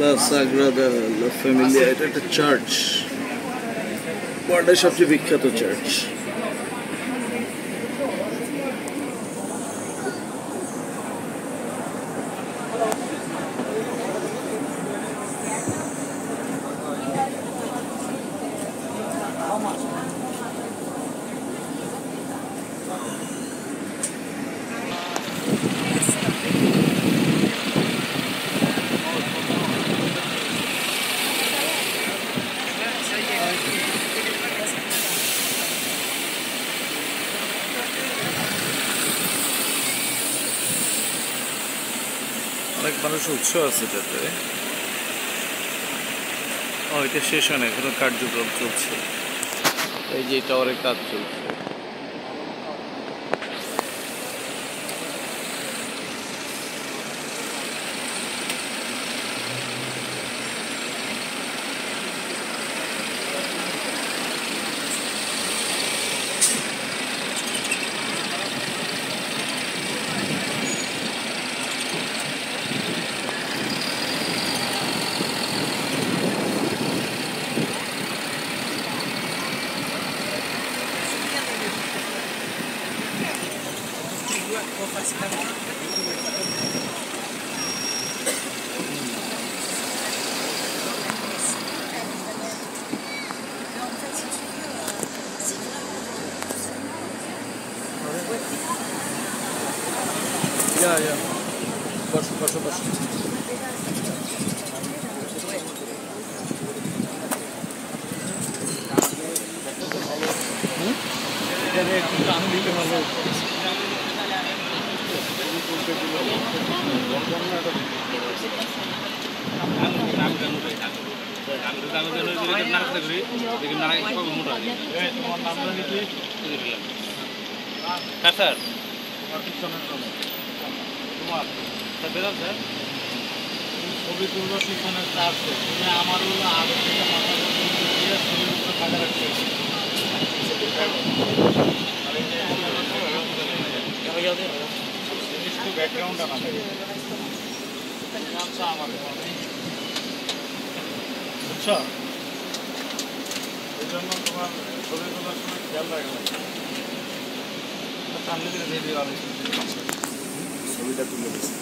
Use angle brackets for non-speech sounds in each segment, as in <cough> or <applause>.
লা সাগ্রাদা লা ফ্যামিলিয়া এটা একটা চার্চ ওয়ার্ল্ডের সবচেয়ে বিখ্যাত চার্চ অনেক মানুষের উৎস আছে এটাতে। ও, এটা শেষ হয় না, এখনও কার্যক্রম চলছে। এই যে টাওয়ারের কাজ চলছে। Ja, ja. Proszę, proszę, proszę. Hmm? Ja, ja, ja, ja, ja, ja, ja, ja, কি? স্যার তোমার পিছনের স্যার স্যার ছবি তুলবো পিছনে চার্জ তুমি আমার আগে থেকে মাথা দিয়ে ছবির উপরে কাজে রাখতে হবে। আর এই যে জিনিস তো ব্যাকগ্রাউন্ড আমাদের আমার বুঝছ? এই জন্য তোমার ছবি তোলার সময় খেয়াল সামনে দিয়ে ছবিটা তুলে দিচ্ছি।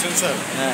सेंसर हाँ।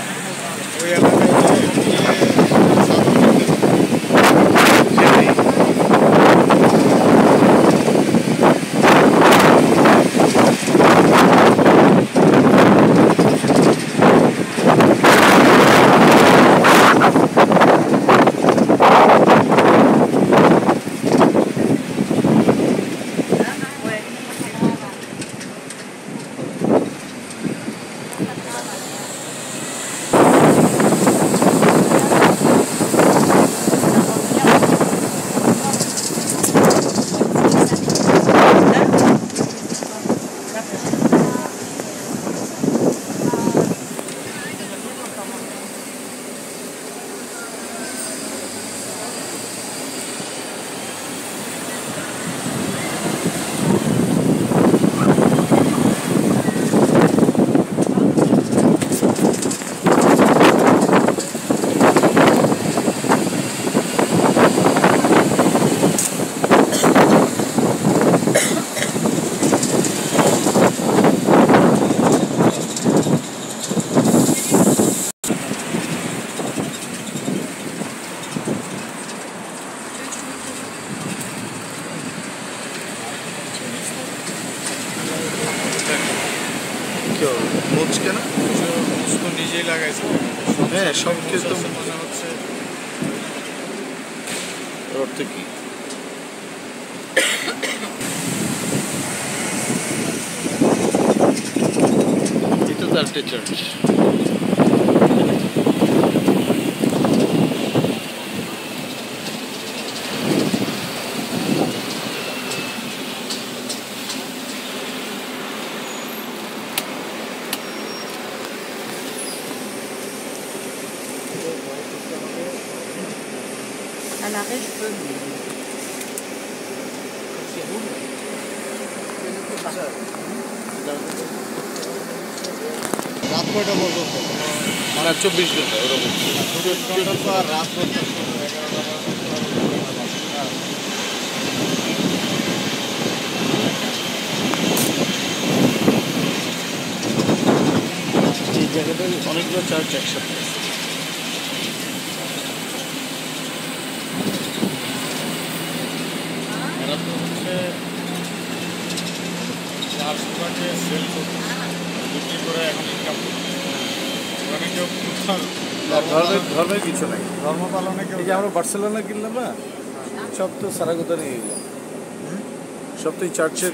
হ্যাঁ এলাকায় মোচ কেন তো নিজেই লাগাইছে। হ্যাঁ সব কিছু তো মনে হচ্ছে। অর্থ কি? <coughs> এটা তার একটা À l'arrêt, je peux. রাত কয়টা মানে চব্বিশ ঘণ্টা ওরকম চব্বিশ ঘণ্টা তো আর রাত জায়গাটায় অনেকগুলো চার্চ একসাথে আছে এরা তো হচ্ছে চার্জটাকে সেল বিক্রি করে এখন ইনকাম ওখানে কেউ ধর্মের ধর্মের কিছু নাই। ধর্ম পালনে কেউ এই যে আমরা বার্সেলোনা কিনলাম না সব তো সারা কথা নিয়ে গেলাম সব তো এই চার্চের